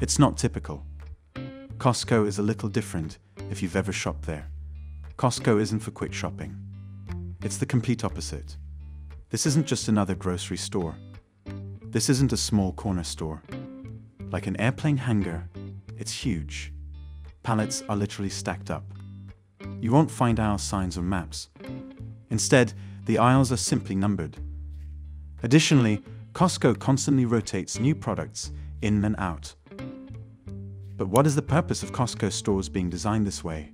It's not typical. Costco is a little different if you've ever shopped there. Costco isn't for quick shopping. It's the complete opposite. This isn't just another grocery store. This isn't a small corner store. Like an airplane hangar, it's huge. Pallets are literally stacked up. You won't find aisle signs or maps. Instead, the aisles are simply numbered. Additionally, Costco constantly rotates new products in and out. But what is the purpose of Costco stores being designed this way?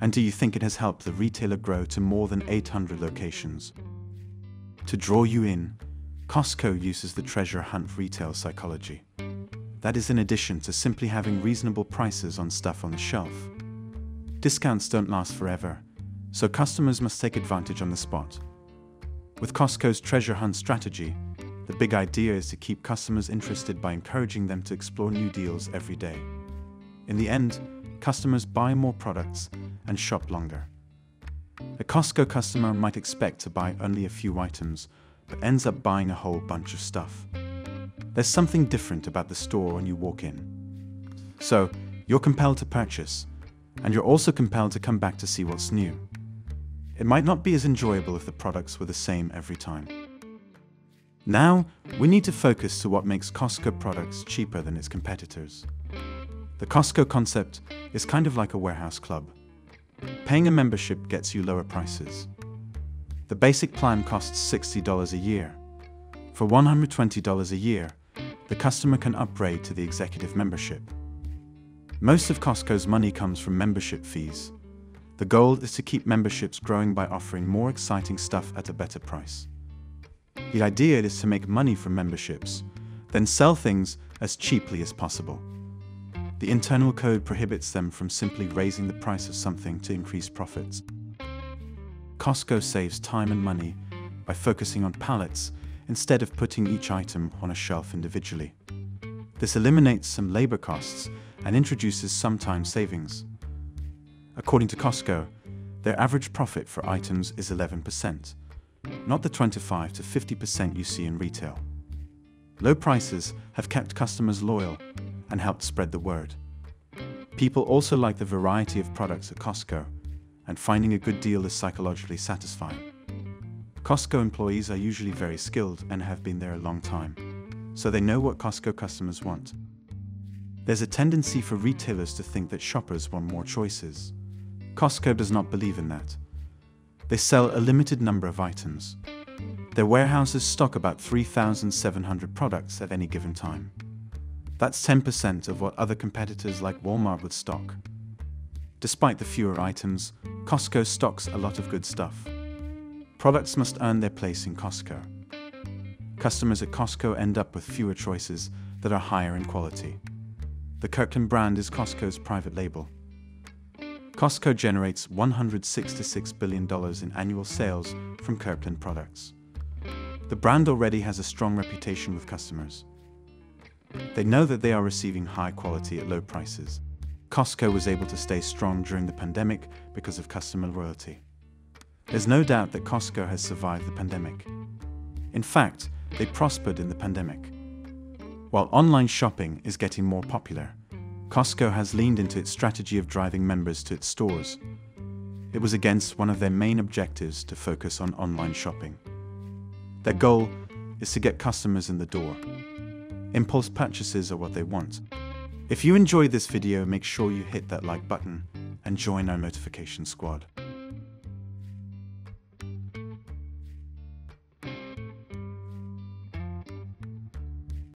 And do you think it has helped the retailer grow to more than 800 locations? To draw you in, Costco uses the treasure hunt retail psychology. That is in addition to simply having reasonable prices on stuff on the shelf. Discounts don't last forever, so customers must take advantage on the spot. With Costco's treasure hunt strategy, the big idea is to keep customers interested by encouraging them to explore new deals every day. In the end, customers buy more products and shop longer. A Costco customer might expect to buy only a few items, but ends up buying a whole bunch of stuff. There's something different about the store when you walk in. So, you're compelled to purchase, and you're also compelled to come back to see what's new. It might not be as enjoyable if the products were the same every time. Now, we need to focus to what makes Costco products cheaper than its competitors. The Costco concept is kind of like a warehouse club. Paying a membership gets you lower prices. The basic plan costs $60 a year. For $120 a year, the customer can upgrade to the executive membership. Most of Costco's money comes from membership fees. The goal is to keep memberships growing by offering more exciting stuff at a better price. The idea is to make money from memberships, then sell things as cheaply as possible. The internal code prohibits them from simply raising the price of something to increase profits. Costco saves time and money by focusing on pallets instead of putting each item on a shelf individually. This eliminates some labor costs and introduces some time savings. According to Costco, their average profit for items is 11%, not the 25 to 50% you see in retail. Low prices have kept customers loyal and helped spread the word. People also like the variety of products at Costco, and finding a good deal is psychologically satisfying. Costco employees are usually very skilled and have been there a long time, so they know what Costco customers want. There's a tendency for retailers to think that shoppers want more choices. Costco does not believe in that. They sell a limited number of items. Their warehouses stock about 3,700 products at any given time. That's 10% of what other competitors like Walmart would stock. Despite the fewer items, Costco stocks a lot of good stuff. Products must earn their place in Costco. Customers at Costco end up with fewer choices that are higher in quality. The Kirkland brand is Costco's private label. Costco generates $166 billion in annual sales from Kirkland products. The brand already has a strong reputation with customers. They know that they are receiving high quality at low prices. Costco was able to stay strong during the pandemic because of customer loyalty. There's no doubt that Costco has survived the pandemic. In fact, they prospered in the pandemic. While online shopping is getting more popular, Costco has leaned into its strategy of driving members to its stores. It was against one of their main objectives to focus on online shopping. Their goal is to get customers in the door. Impulse purchases are what they want. If you enjoyed this video, make sure you hit that like button and join our notification squad.